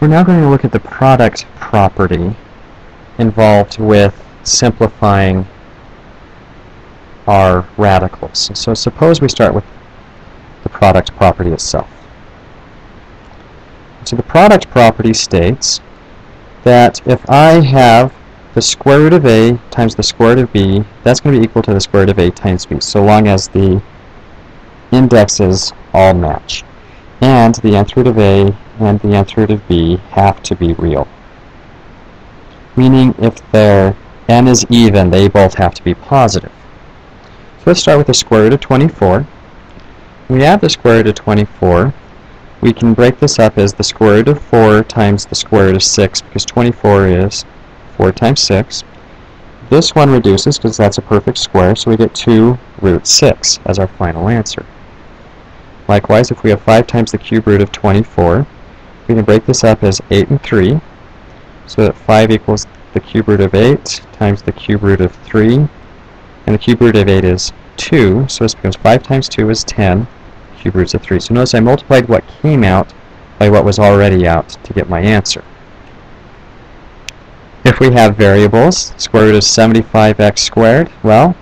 We're now going to look at the product property involved with simplifying our radicals. So suppose we start with the product property itself. So the product property states that if I have the square root of a times the square root of b, that's going to be equal to the square root of a times b, so long as the indexes all match. And the nth root of a and the answer to b have to be real. Meaning if their n is even, they both have to be positive. So let's start with the square root of 24. we add the square root of 24, we can break this up as the square root of 4 times the square root of 6 because 24 is 4 times 6. This one reduces because that's a perfect square, so we get 2 root 6 as our final answer. Likewise, if we have 5 times the cube root of 24, we can break this up as 8 and 3, so that 5 equals the cube root of 8 times the cube root of 3, and the cube root of 8 is 2, so this becomes 5 times 2 is 10, cube roots of 3. So notice I multiplied what came out by what was already out to get my answer. If we have variables, square root of 75x squared, well,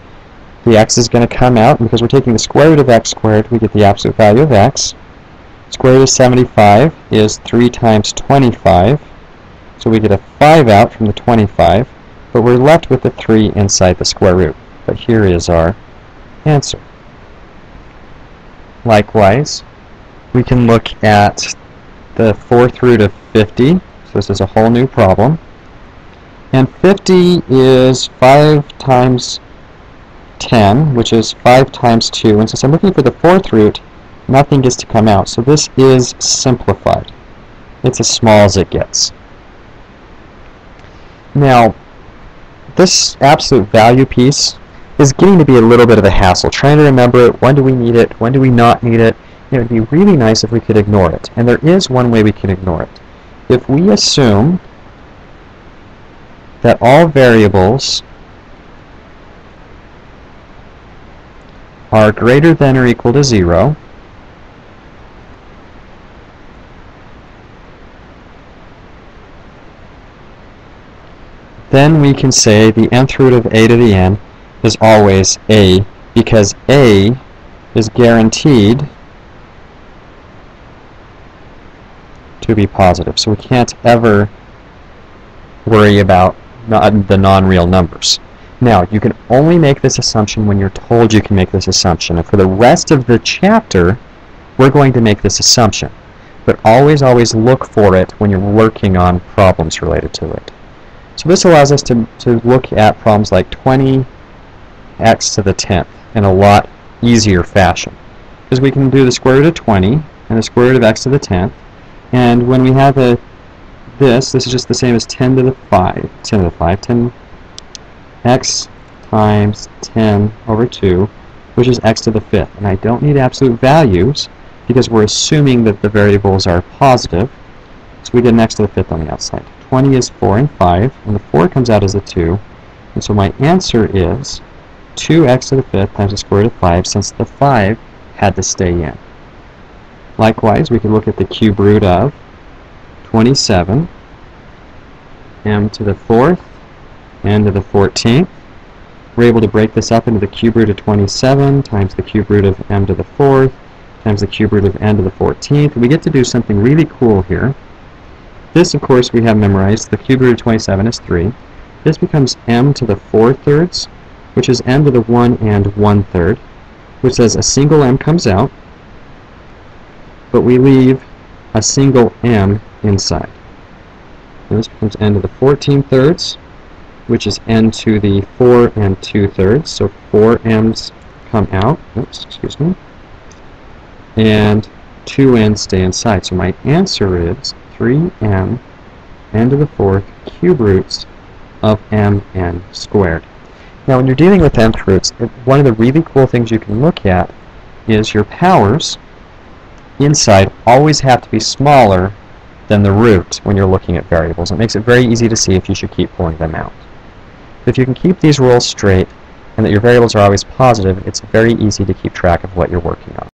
the x is going to come out, because we're taking the square root of x squared, we get the absolute value of x. Square root of 75 is 3 times 25, so we get a 5 out from the 25, but we're left with the 3 inside the square root. But here is our answer. Likewise, we can look at the fourth root of 50, so this is a whole new problem. And 50 is 5 times 10, which is 5 times 2. And since I'm looking for the fourth root, nothing gets to come out. So this is simplified. It's as small as it gets. Now, this absolute value piece is getting to be a little bit of a hassle. Trying to remember it, when do we need it, when do we not need it. It would be really nice if we could ignore it. And there is one way we can ignore it. If we assume that all variables are greater than or equal to 0, then we can say the nth root of a to the n is always a because a is guaranteed to be positive. So we can't ever worry about the non-real numbers. Now, you can only make this assumption when you're told you can make this assumption. And for the rest of the chapter, we're going to make this assumption. But always, always look for it when you're working on problems related to it. So this allows us to, to look at problems like 20x to the 10th in a lot easier fashion. Because we can do the square root of 20 and the square root of x to the 10th. And when we have a this, this is just the same as 10 to the 5, 10 to the 5, 10 x times 10 over 2, which is x to the 5th. And I don't need absolute values because we're assuming that the variables are positive. So we get an x to the 5th on the outside. 20 is 4 and 5, and the 4 comes out as a 2. And so my answer is 2x to the 5th times the square root of 5, since the 5 had to stay in. Likewise, we can look at the cube root of 27, m to the 4th, n to the 14th. We're able to break this up into the cube root of 27 times the cube root of m to the 4th times the cube root of n to the 14th. We get to do something really cool here. This, of course, we have memorized. The cube root of 27 is 3. This becomes m to the 4 thirds, which is m to the 1 and 1 third, which says a single m comes out, but we leave a single m inside. And this becomes n to the 14 thirds, which is n to the 4 and 2 thirds. So 4 m's come out. Oops, excuse me. And 2 n's stay inside. So my answer is 3m n to the 4th cube roots of mn squared. Now when you're dealing with nth roots, one of the really cool things you can look at is your powers inside always have to be smaller than the root when you're looking at variables. It makes it very easy to see if you should keep pulling them out. If you can keep these rules straight and that your variables are always positive, it's very easy to keep track of what you're working on.